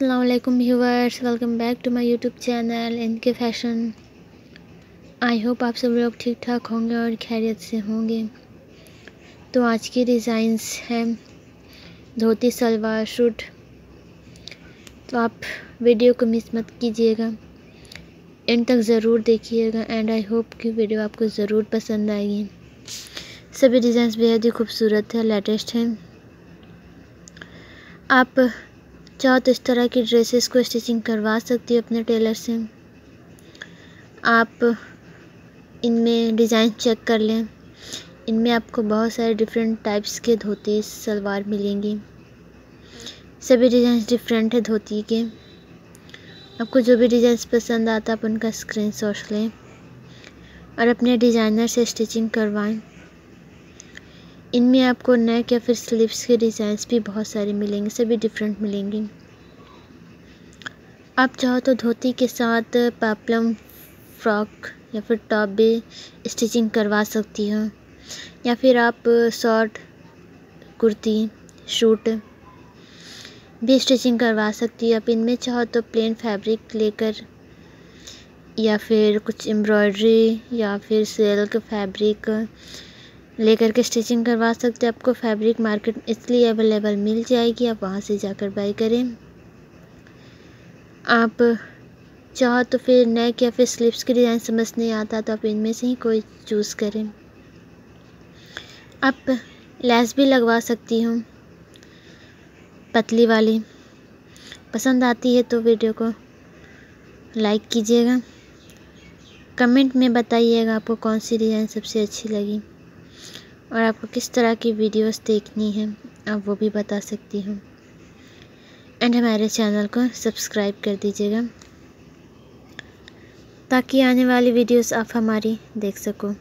Allam viewers welcome back to my YouTube channel इनके fashion I hope आप सब लोग ठीक ठाक होंगे और खैरियत से होंगे। तो आज की डिज़ाइंस हैं, धोती, सलवार शूट तो आप वीडियो को मिस मत कीजिएगा। एंड तक ज़रूर देखिएगा एंड आई होप कि वीडियो आपको ज़रूर पसंद आएगी। सभी डिज़ाइंस बेहद ही खूबसूरत है लेटेस्ट हैं। आप चाहो तो इस तरह की ड्रेसेस को स्टिचिंग करवा सकती हो अपने टेलर से। आप इनमें डिज़ाइन चेक कर लें। इनमें आपको बहुत सारे डिफरेंट टाइप्स के धोती, सलवार मिलेंगी। सभी डिज़ाइन डिफरेंट है धोती के। आपको जो भी डिज़ाइन पसंद आता आप उनका स्क्रीन लें और अपने डिज़ाइनर से स्टिचिंग करवाएँ। इनमें आपको नेक या फिर स्लीव्स के डिज़ाइंस भी बहुत सारे मिलेंगे, सभी डिफरेंट मिलेंगे। आप चाहो तो धोती के साथ पेपलम फ्रॉक या फिर टॉप भी स्टिचिंग करवा सकती हो। या फिर आप शॉर्ट कुर्ती शूट भी स्टिचिंग करवा सकती हो। आप इनमें चाहो तो प्लेन फैब्रिक लेकर या फिर कुछ एम्ब्रॉयडरी या फिर सिल्क फैब्रिक लेकर के स्टिचिंग करवा सकते हैं। आपको फैब्रिक मार्केट इसलिए अवेलेबल मिल जाएगी, आप वहाँ से जाकर बाई करें। आप चाहो तो फिर नेक या फिर स्लिप्स की डिज़ाइन समझ नहीं आता तो आप इनमें से ही कोई चूज़ करें। आप लेस भी लगवा सकती हूँ, पतली वाली। पसंद आती है तो वीडियो को लाइक कीजिएगा। कमेंट में बताइएगा आपको कौन सी डिज़ाइन सबसे अच्छी लगी। और आपको किस तरह की वीडियोस देखनी है, आप वो भी बता सकती हूँ। एंड हमारे चैनल को सब्सक्राइब कर दीजिएगा, ताकि आने वाली वीडियोस आप हमारी देख सको।